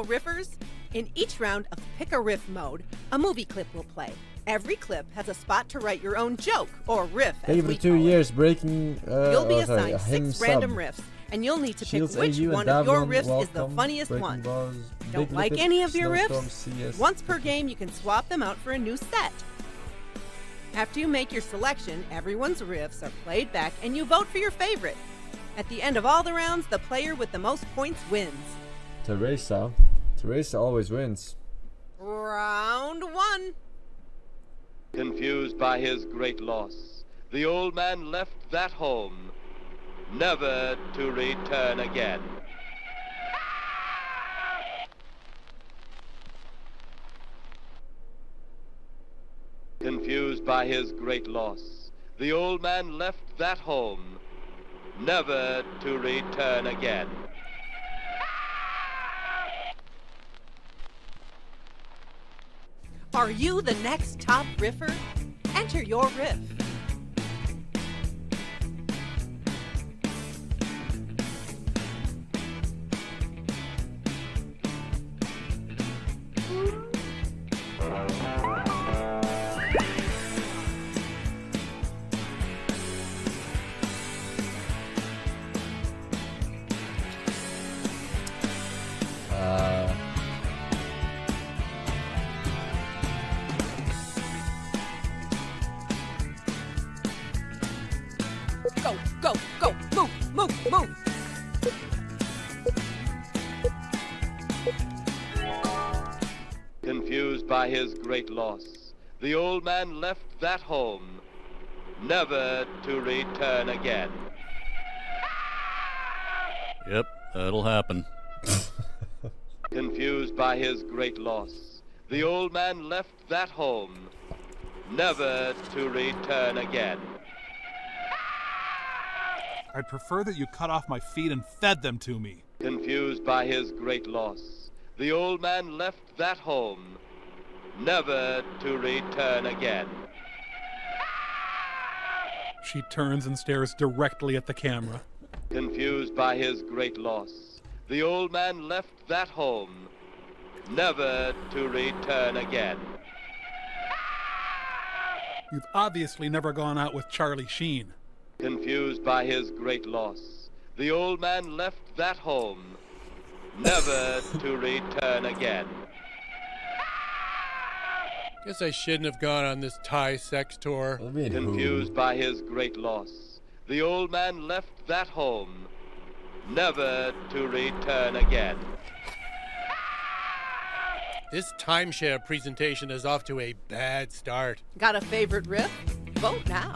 Hello, Riffers! In each round of Pick a Riff mode, a movie clip will play. Every clip has a spot to write your own joke or riff. For two years breaking. Uh, You'll be oh, sorry, assigned six random riffs, and you'll need to Shields pick which AU one of your riffs is the funniest one. Balls, Don't like any of your riffs? Once per game, you can swap them out for a new set. After you make your selection, everyone's riffs are played back and you vote for your favorite. At the end of all the rounds, the player with the most points wins. Teresa. Teresa always wins. Round one. Confused by his great loss, the old man left that home, never to return again. Confused by his great loss, the old man left that home, never to return again. Are you the next top riffer? Enter your riff. By his great loss, the old man left that home, never to return again. Yep, that'll happen. Confused by his great loss, the old man left that home, never to return again. I'd prefer that you cut off my feet and fed them to me. Confused by his great loss, the old man left that home, never to return again. She turns and stares directly at the camera. Confused by his great loss, the old man left that home, never to return again. You've obviously never gone out with Charlie Sheen. Confused by his great loss, the old man left that home, never to return again. Guess I shouldn't have gone on this Thai sex tour. I mean, who? Confused by his great loss, the old man left that home, never to return again. This timeshare presentation is off to a bad start. Got a favorite riff? Vote now.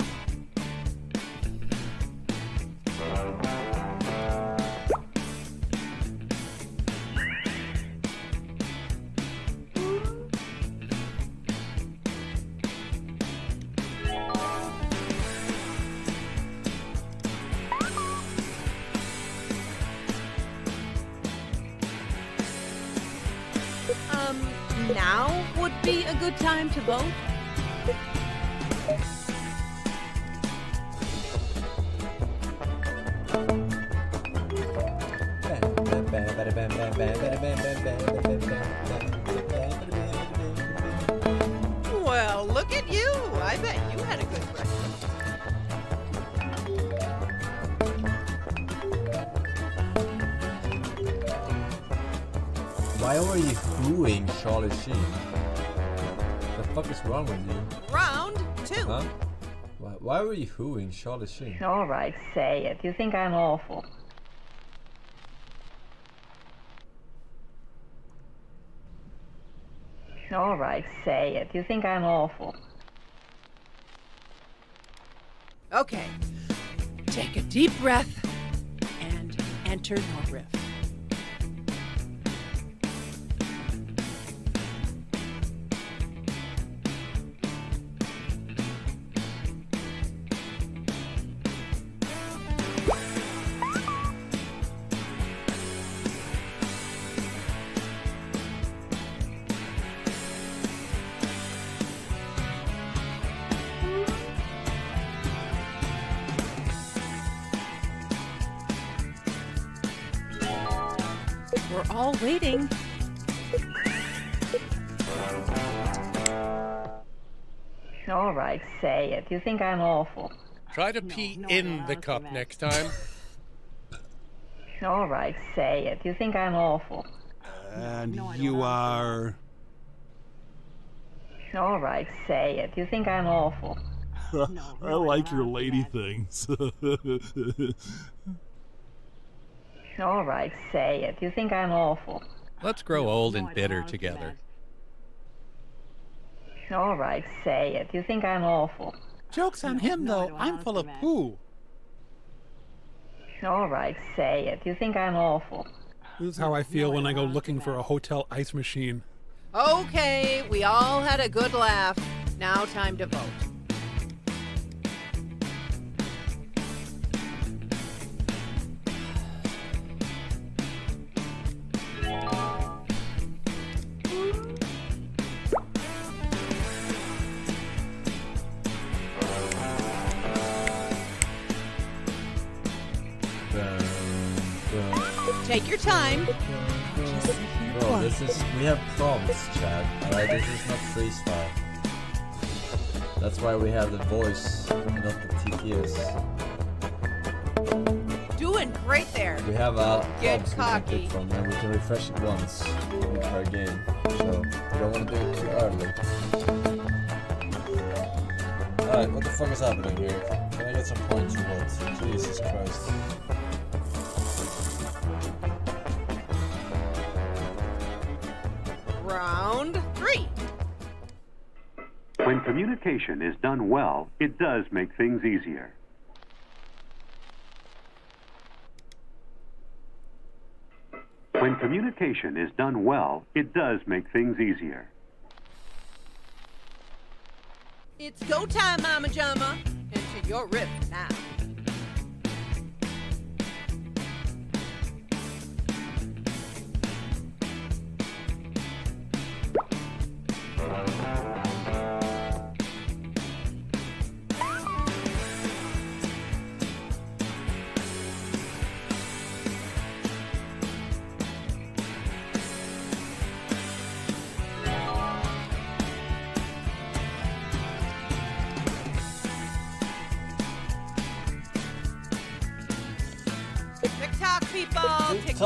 Now would be a good time to vote. Charlie Sheen? The fuck is wrong with you? Round two. Huh? Why, why were you hooing Charlie Sheen? All right, say it. You think I'm awful. All right, say it. You think I'm awful. Okay. Take a deep breath and enter your riff. We're all waiting. All right, say it. You think I'm awful. Try to pee in the cup next time. All right, say it. You think I'm awful. And you are. All right, say it. You think I'm awful. I like your lady things. All right, say it. You think I'm awful. Let's grow old and bitter together. All right, say it. You think I'm awful. Joke's on him, though. I'm full of poo. All right, say it. You think I'm awful. This is how I feel when I go looking for a hotel ice machine. Okay, we all had a good laugh. Now, time to vote. We have prompts, Chad. Alright, this is not freestyle. That's why we have the voice, not the TTS. Doing great there. We have uh, Get cocky. from, and we can refresh it once try again. So we don't want to do it too early. Alright, what the fuck is happening here? Can I get some points or what? Jesus Christ. Communication is done well, it does make things easier. When communication is done well, it does make things easier. It's go time, Mama Jama. Enter your riff now.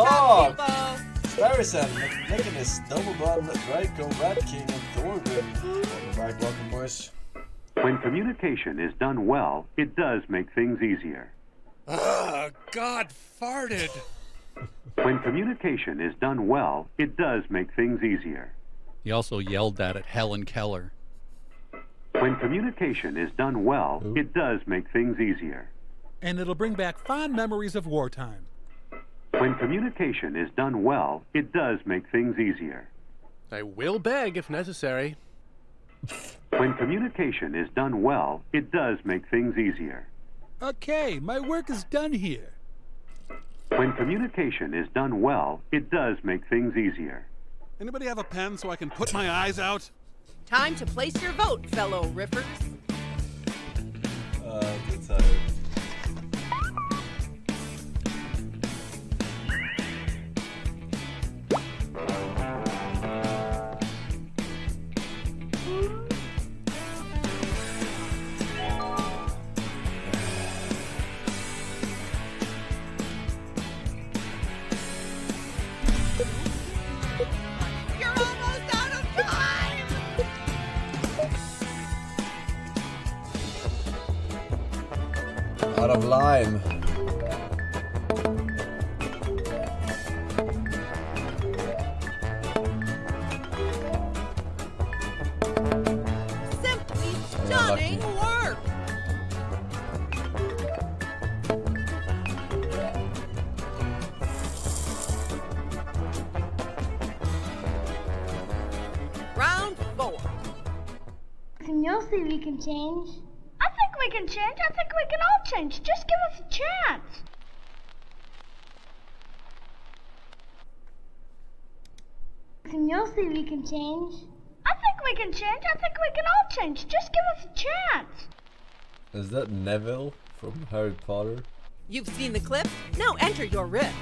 People, TikTok TikTok. people. Harrison, making this double bond Draco, Rat King, and Thorgrim. Welcome back, welcome boys. When communication is done well, it does make things easier. Ah, God farted. When communication is done well, it does make things easier. He also yelled that at Helen Keller. When communication is done well, it does make things easier. And it'll bring back fond memories of wartime. When communication is done well, it does make things easier. I will beg if necessary. When communication is done well, it does make things easier. Okay, my work is done here. When communication is done well, it does make things easier. Anybody have a pen so I can put my eyes out? Time to place your vote, fellow riffers. Uh, can change? I think we can change. I think we can all change. Just give us a chance. Can you see we can change? I think we can change. I think we can all change. Just give us a chance. Is that Neville from Harry Potter? You've seen the clip? Now enter your riff.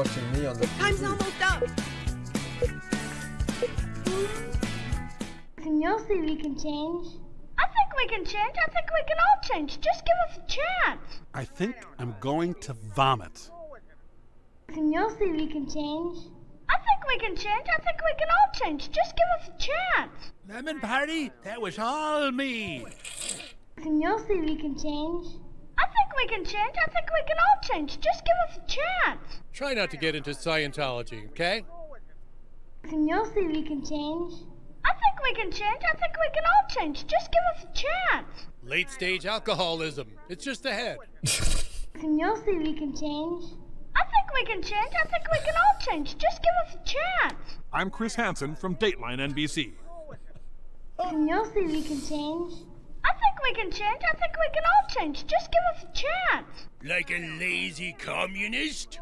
Watching me on the Time's TV. almost up. And you'll see we can change. I think we can change. I think we can all change. Just give us a chance. I think I'm going to vomit. Can you'll see we can change. I think we can change. I think we can all change. Just give us a chance. Lemon party? That was all me. Can you'll see we can change. I think we can change. I think we can all change. Just give us a chance. Try not to get into Scientology, okay? And you'll see we can change. I think we can change. I think we can all change. Just give us a chance. Late stage alcoholism. It's just ahead. And you'll see we can change. I think we can change. I think we can all change. Just give us a chance. I'm Chris Hansen from Dateline NBC. And you'll see we can change. I think we can change. I think we can all change. Just give us a chance. Like a lazy communist?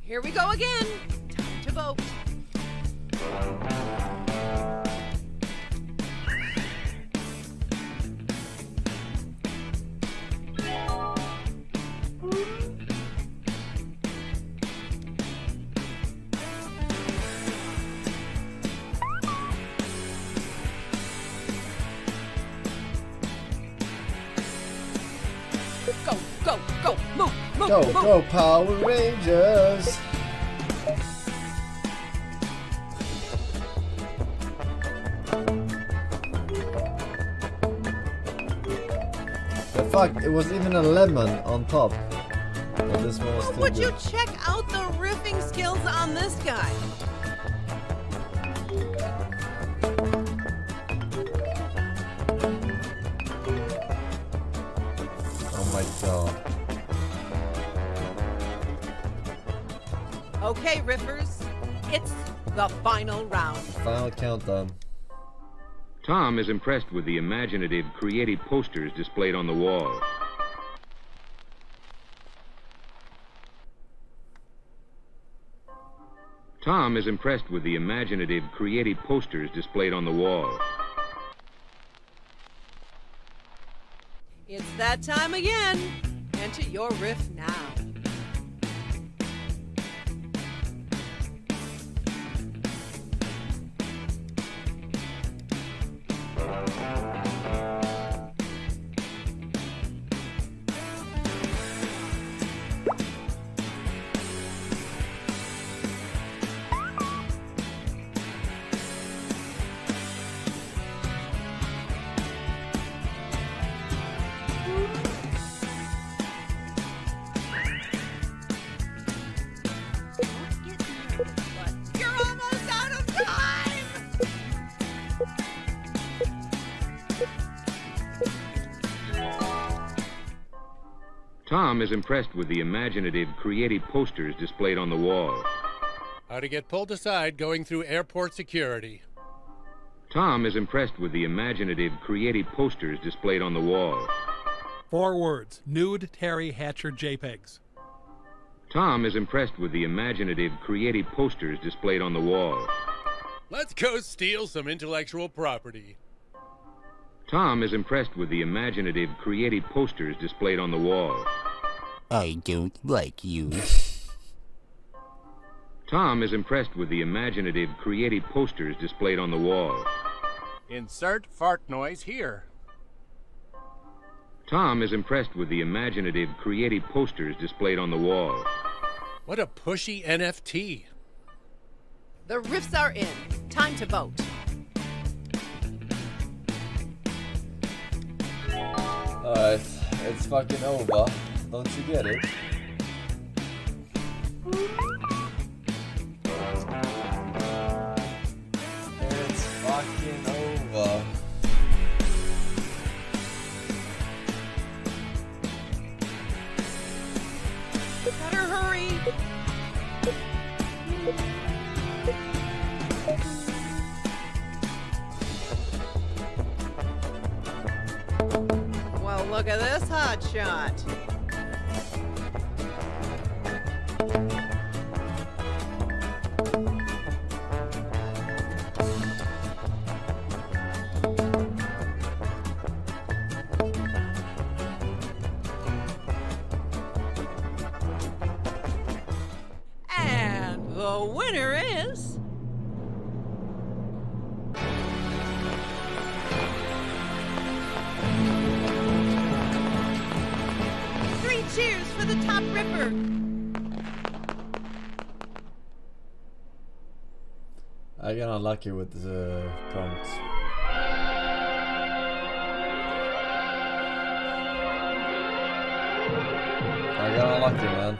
Here we go again. Time to vote. Go, go, Power Rangers! The fuck, it was even a lemon on top. This one was Would you check out the riffing skills on this guy? Okay, riffers, it's the final round. Final countdown. Tom is impressed with the imaginative, creative posters displayed on the wall. Tom is impressed with the imaginative, creative posters displayed on the wall. It's that time again. Enter your riff now. Tom is impressed with the imaginative, creative posters displayed on the wall. How to get pulled aside going through airport security. Tom is impressed with the imaginative, creative posters displayed on the wall. Four words nude Teri Hatcher JPEGs. Tom is impressed with the imaginative, creative posters displayed on the wall. Let's go steal some intellectual property. Tom is impressed with the imaginative, creative posters displayed on the wall. I don't like you. Tom is impressed with the imaginative, creative posters displayed on the wall. Insert fart noise here. Tom is impressed with the imaginative, creative posters displayed on the wall. What a pushy NFT. The riffs are in. Time to vote. Uh, Alright, it's fucking over. Don't you get it? It's fucking over. Better hurry. Well, look at this hot shot. And the winner is. Three cheers for the top ripper. I got unlucky with the prompts. I got unlucky, man.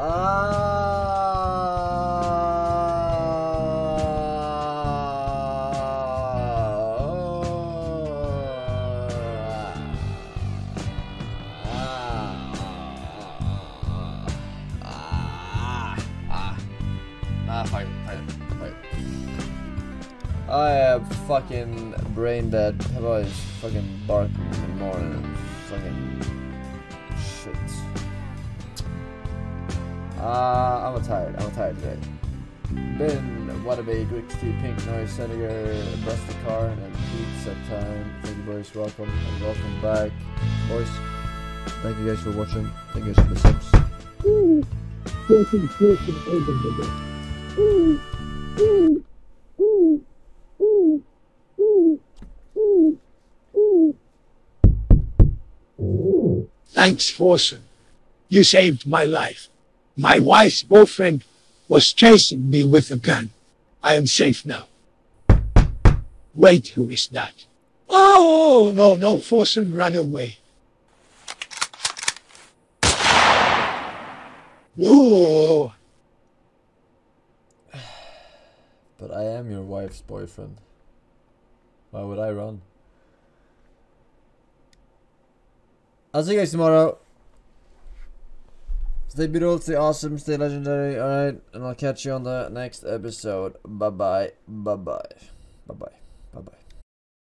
I am fucking brain dead. How about just fucking bark in the morning fucking Uh, I'm tired. I'm tired today. Been Waterby, Greek Tea, Pink Noise, Senegar, Busted Car, and Pizza Time. Thank you boys, welcome, and welcome back. Boys, thank you guys for watching. Thank you guys for the subs. Thanks, Forsen. You saved my life. My wife's boyfriend was chasing me with a gun. I am safe now. Wait, who is that? Oh, no, no, Forsen, run away. But I am your wife's boyfriend. Why would I run? I'll see you guys tomorrow. Stay beautiful, stay awesome, stay legendary, alright? And I'll catch you on the next episode. Bye bye. Bye bye. Bye bye.